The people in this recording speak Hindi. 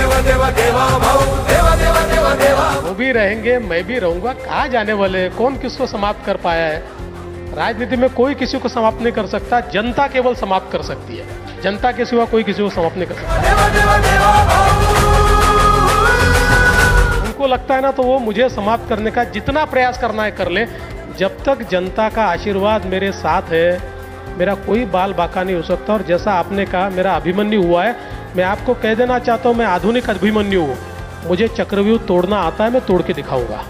देवा देवा देवा भाऊ देवा देवा देवा देवा। वो भी रहेंगे मैं भी रहूँगा। कहा जाने वाले? कौन किसको समाप्त कर पाया है? राजनीति में कोई किसी को समाप्त नहीं कर सकता। जनता केवल समाप्त कर सकती है। जनता के सिवा कोई किसी को समाप्त नहीं कर सकता। देवा देवा देवा उनको लगता है ना तो वो मुझे समाप्त करने का जितना प्रयास करना है कर ले। जब तक जनता का आशीर्वाद मेरे साथ है मेरा कोई बाल बाका नहीं हो सकता। और जैसा आपने कहा मेरा अभिमन्यु हुआ है मैं आपको कह देना चाहता हूँ, मैं आधुनिक अभिमन्यु हूँ। मुझे चक्रव्यूह तोड़ना आता है, मैं तोड़ के दिखाऊँगा।